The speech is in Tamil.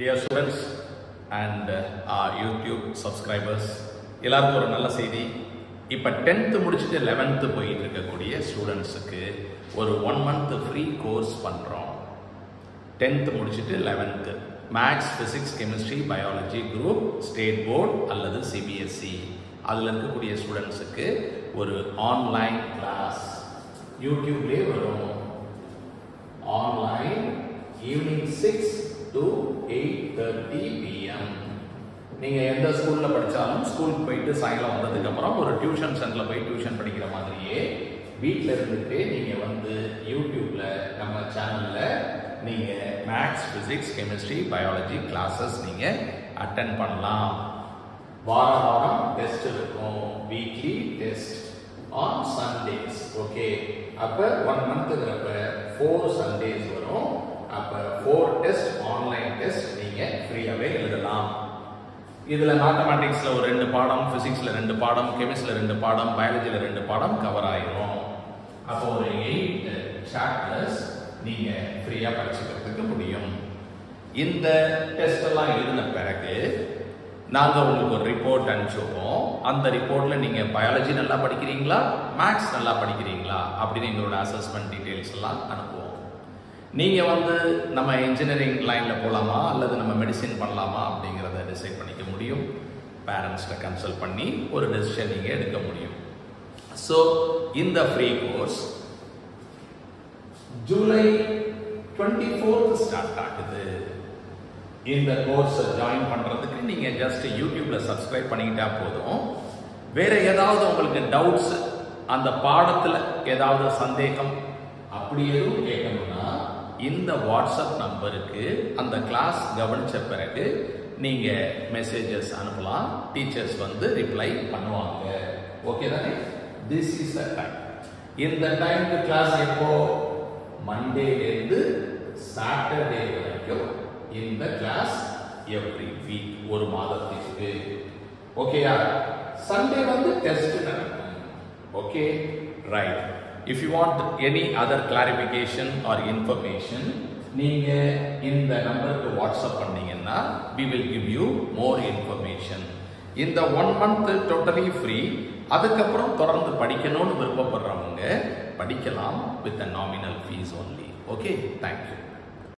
Dear students and YouTube subscribers எல்லாருக்கும் ஒரு நல்ல செய்தி. இப்போ டென்த்து முடிச்சுட்டு லெவன்த்து போயிட்டு இருக்கக்கூடிய ஸ்டூடெண்ட்ஸுக்கு ஒரு ஒன் மந்த் ஃப்ரீ கோர்ஸ் பண்ணுறோம் டென்த்து முடிச்சுட்டு eleventh maths physics chemistry biology group state board அல்லது சிபிஎஸ்சி அதில் இருக்கக்கூடிய ஸ்டூடெண்ட்ஸுக்கு ஒரு ஆன்லைன் கிளாஸ் யூடியூப்லேயே வரும். Online evening six to eight thirty PM நீங்கள் எந்த ஸ்கூலில் படித்தாலும் ஸ்கூலுக்கு போயிட்டு சாயங்காலம் வந்ததுக்கப்புறம் ஒரு டியூஷன் சென்டரில் போய் டியூஷன் படிக்கிற மாதிரியே வீட்டில் இருந்துட்டு நீங்கள் வந்து யூடியூப்பில் நம்ம சேனலில் நீங்கள் maths physics chemistry biology classes நீங்கள் அட்டன் பண்ணலாம். வார வாரம் டெஸ்ட் இருக்கும். Weekly test on Sundays okay அப்போ ஒன் மந்த்துங்கிறப்ப ஃபோர் சண்டேஸ் வரும். அப்போ ஃபோர் டெஸ்ட் ஆன்லைன் டெஸ்ட் நீங்கள் ஃப்ரீயாகவே எழுதலாம். இதில் மேத்தமேட்டிக்ஸில் ஒரு ரெண்டு பாடம் ஃபிசிக்ஸில் ரெண்டு பாடம் கெமிஸ்ட்ரியில் ரெண்டு பாடம் பயாலஜியில் ரெண்டு பாடம் கவர் ஆயிரும். அப்போ ஒரு எயிட் சாப்டர்ஸ் நீங்கள் ஃப்ரீயாக படிச்சுக்கிறதுக்கு முடியும். இந்த டெஸ்டெல்லாம் எழுதின பிறகு நாங்கள் உங்களுக்கு ஒரு ரிப்போர்ட் அனுப்பிச்சிருப்போம் அந்த ரிப்போர்ட்டில் நீங்கள் பயாலஜி நல்லா படிக்கிறீங்களா மேக்ஸ் நல்லா படிக்கிறீங்களா அப்படின்னு எங்களோட அசஸ்மெண்ட் டீட்டெயில்ஸ் எல்லாம் அனுப்புவோம். நீங்கள் வந்து நம்ம இன்ஜினியரிங் லைனில் போகலாமா அல்லது நம்ம மெடிசின் பண்ணலாமா? அப்படிங்கிறத டிசைட் பண்ணிக்க முடியும். பேரண்ட்ஸ்கிட்ட கன்சல்ட் பண்ணி ஒரு டெசிஷன் நீங்கள் எடுக்க முடியும். ஸோ இந்த free course July twenty fourth start ஆகுது. இந்த கோர்ஸை ஜாயின் பண்ணுறதுக்கு நீங்கள் ஜஸ்ட் யூடியூப்பில் சப்ஸ்கிரைப் பண்ணிக்கிட்டா போதும். வேற ஏதாவது உங்களுக்கு டவுட்ஸ் அந்த பாடத்தில் ஏதாவது சந்தேகம் அப்படி எதுவும் கேட்கணும்னா இந்த வாட்ஸ்அப் நம்பருக்கு அந்த கிளாஸ் கவனிச்ச பிறகு நீங்கள் மெசேஜஸ் அனுப்பலாம். டீச்சர்ஸ் வந்து ரிப்ளை பண்ணுவாங்க. ஓகே தானே? திஸ் இஸ் த டைம் இந்த டைமுக்கு கிளாஸ் எப்போ? மண்டேலேருந்து சாட்டர்டே வரைக்கும் இந்த கிளாஸ் எவ்ரி வீக் ஒரு மாதத்திற்கு. ஓகேயா சண்டே வந்து டெஸ்ட் நடக்கும். Okay right if you want any other clarification or information நீங்கள் இந்த நம்பருக்கு வாட்ஸ்அப் பண்ணீங்கன்னா we will give you more information இந்த ஒன் மந்த் டோட்டலி ஃப்ரீ அதுக்கப்புறம் தொடர்ந்து படிக்கணும்னு விருப்பப்படுறவங்க படிக்கலாம் with a nominal fee only okay thank you